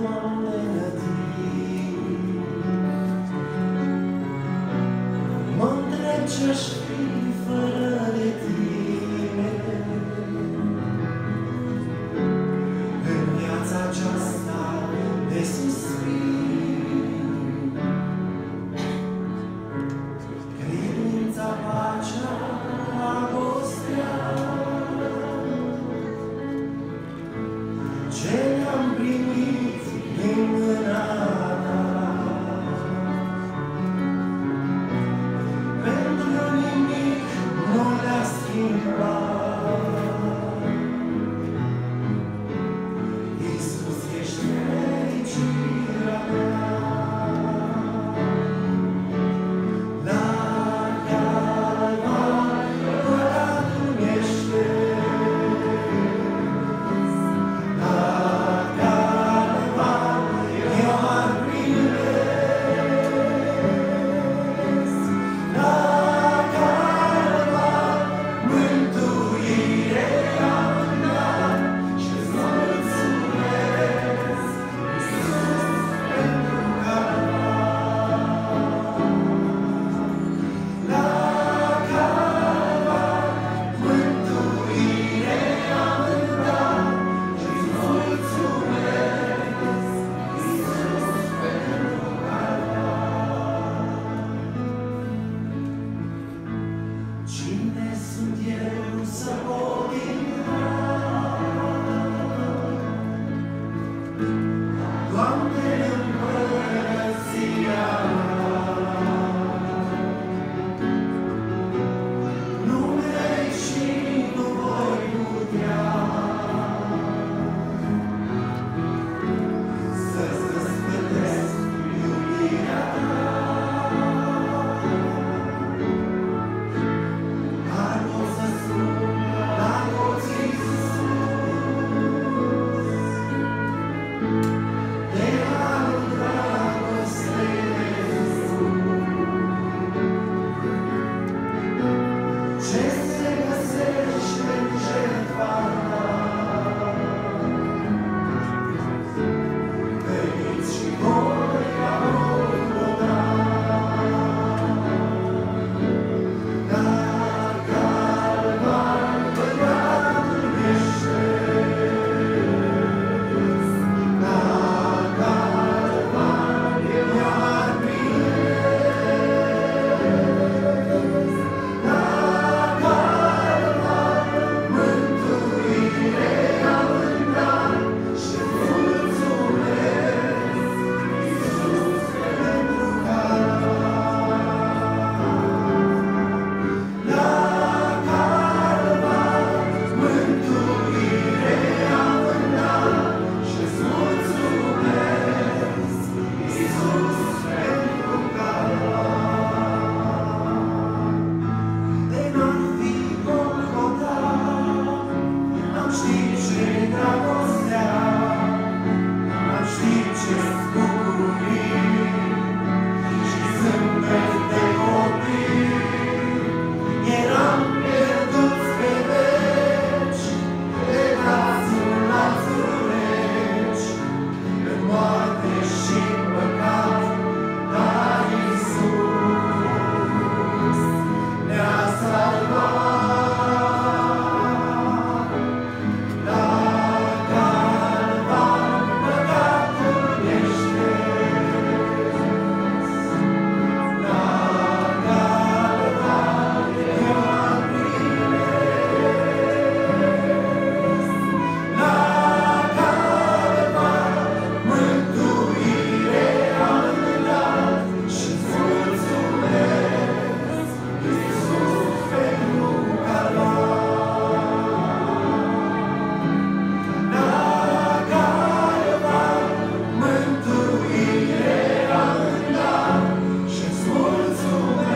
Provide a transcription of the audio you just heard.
Mądre you are. Wszyscy Oh,